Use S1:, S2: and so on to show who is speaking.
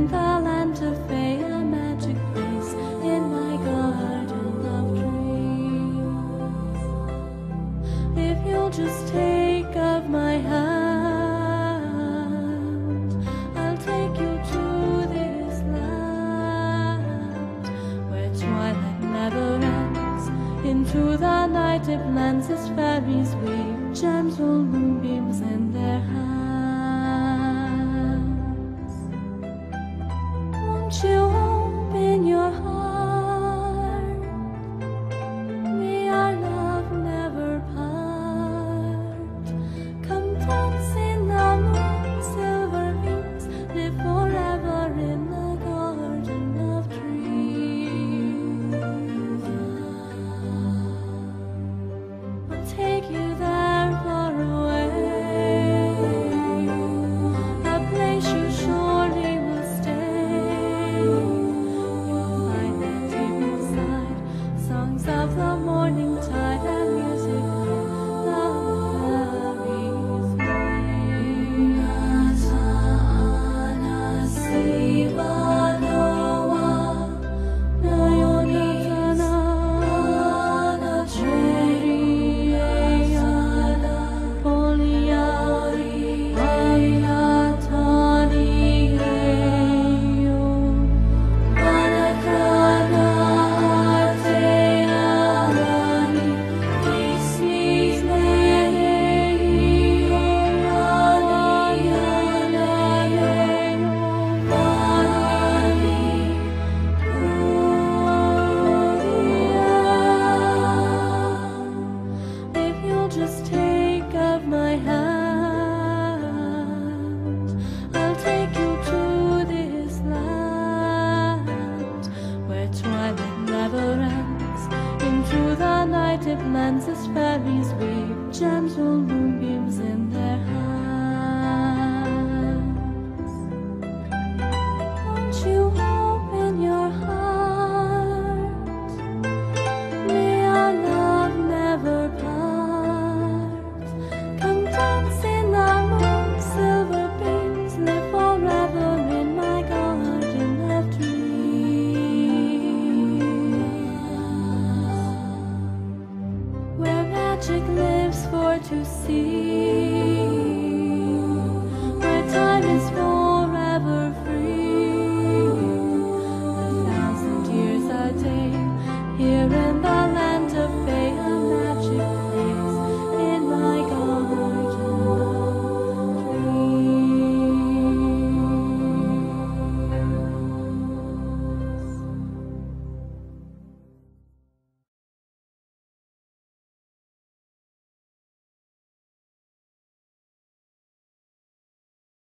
S1: in the land of Fey, a magic place in my garden of dreams. If you'll just take of my hand, I'll take you to this land where twilight never ends. Into the night it blends as fairies weave gentle moonbeams in their hands. Won't Atlantis fairies weave gems or moonbeams in their hands. magic lives for to see.